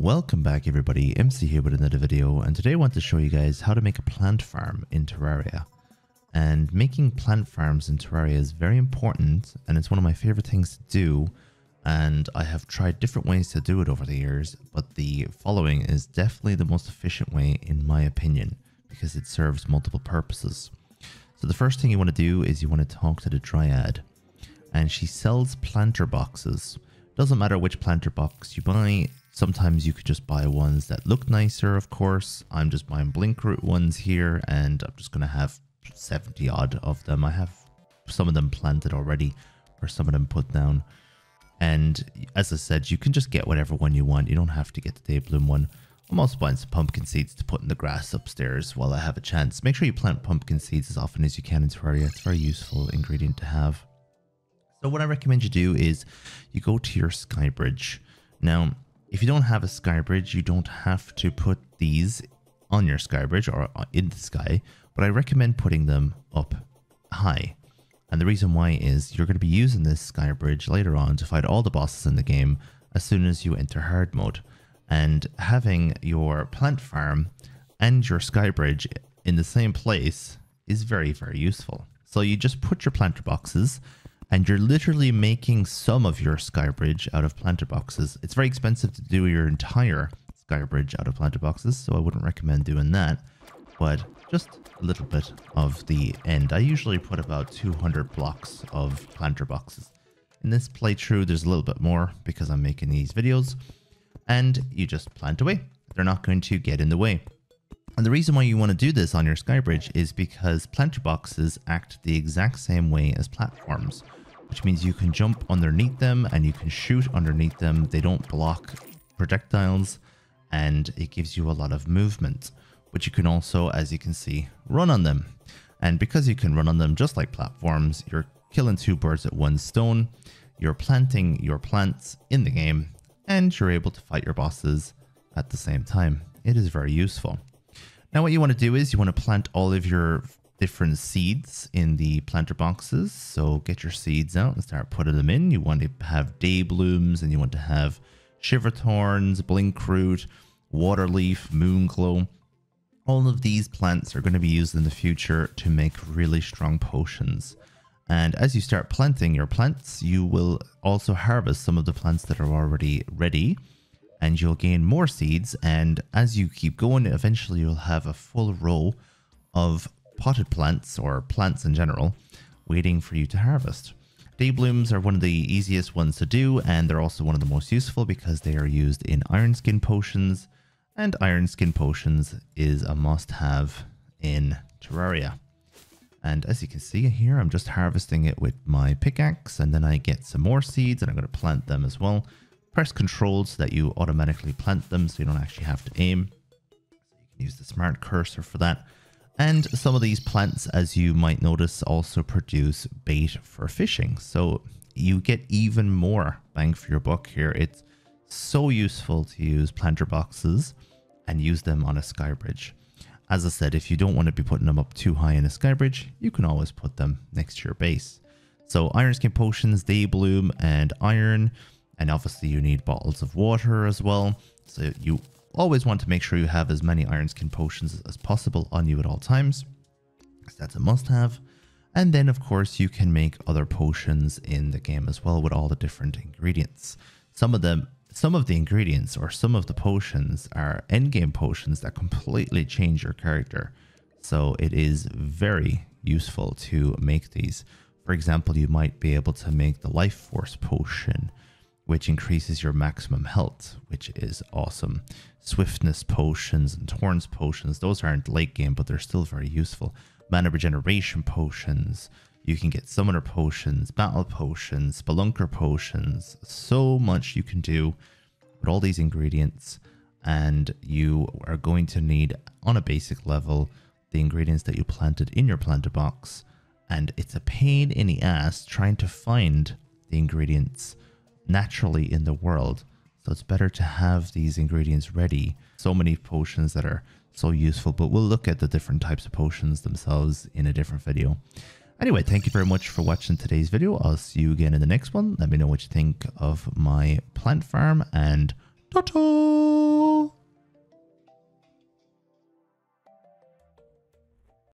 Welcome back everybody, MC here with another video and today I want to show you guys how to make a plant farm in Terraria. And making plant farms in Terraria is very important and it's one of my favorite things to do and I have tried different ways to do it over the years but the following is definitely the most efficient way in my opinion because it serves multiple purposes. So the first thing you want to do is you want to talk to the Dryad and she sells planter boxes. Doesn't matter which planter box you buy, Sometimes you could just buy ones that look nicer, of course. I'm just buying Blinkroot ones here, and I'm just going to have 70 odd of them. I have some of them planted already, or some of them put down. And as I said, you can just get whatever one you want. You don't have to get the day bloom one. I'm also buying some pumpkin seeds to put in the grass upstairs while I have a chance. Make sure you plant pumpkin seeds as often as you can in Terraria. It's a very useful ingredient to have. So what I recommend you do is you go to your sky bridge. Now, if you don't have a sky bridge, you don't have to put these on your sky bridge or uh, in the sky, but I recommend putting them up high. And the reason why is you're going to be using this sky bridge later on to fight all the bosses in the game as soon as you enter hard mode. And having your plant farm and your sky bridge in the same place is very, very useful. So you just put your planter boxes and you're literally making some of your sky bridge out of planter boxes. It's very expensive to do your entire sky bridge out of planter boxes, so I wouldn't recommend doing that. But just a little bit of the end. I usually put about 200 blocks of planter boxes. In this playthrough, there's a little bit more because I'm making these videos. And you just plant away. They're not going to get in the way. And the reason why you want to do this on your skybridge is because planter boxes act the exact same way as platforms which means you can jump underneath them and you can shoot underneath them. They don't block projectiles and it gives you a lot of movement. But you can also, as you can see, run on them. And because you can run on them just like platforms, you're killing two birds at one stone. You're planting your plants in the game and you're able to fight your bosses at the same time. It is very useful. Now what you want to do is you want to plant all of your different seeds in the planter boxes. So get your seeds out and start putting them in. You want to have day blooms and you want to have shiverthorns, blinkroot, waterleaf, moonglow. All of these plants are going to be used in the future to make really strong potions. And as you start planting your plants, you will also harvest some of the plants that are already ready and you'll gain more seeds. And as you keep going, eventually you'll have a full row of potted plants, or plants in general, waiting for you to harvest. Day blooms are one of the easiest ones to do, and they're also one of the most useful because they are used in Iron Skin Potions, and Iron Skin Potions is a must-have in Terraria. And as you can see here, I'm just harvesting it with my pickaxe, and then I get some more seeds, and I'm going to plant them as well. Press Control so that you automatically plant them, so you don't actually have to aim. So you can use the smart cursor for that. And some of these plants, as you might notice, also produce bait for fishing. So you get even more bang for your buck here. It's so useful to use planter boxes and use them on a sky bridge. As I said, if you don't want to be putting them up too high in a sky bridge, you can always put them next to your base. So iron skin potions, Daybloom, and iron. And obviously you need bottles of water as well. So you always want to make sure you have as many iron skin potions as possible on you at all times. That's a must have. And then of course you can make other potions in the game as well with all the different ingredients. Some of them some of the ingredients or some of the potions are endgame potions that completely change your character. So it is very useful to make these. For example, you might be able to make the life force potion which increases your maximum health, which is awesome. Swiftness potions and Torrents potions, those aren't late game, but they're still very useful. Mana regeneration potions, you can get summoner potions, battle potions, spelunker potions, so much you can do with all these ingredients. And you are going to need, on a basic level, the ingredients that you planted in your planter box. And it's a pain in the ass trying to find the ingredients naturally in the world. So it's better to have these ingredients ready. So many potions that are so useful, but we'll look at the different types of potions themselves in a different video. Anyway, thank you very much for watching today's video. I'll see you again in the next one. Let me know what you think of my plant farm and ta-ta!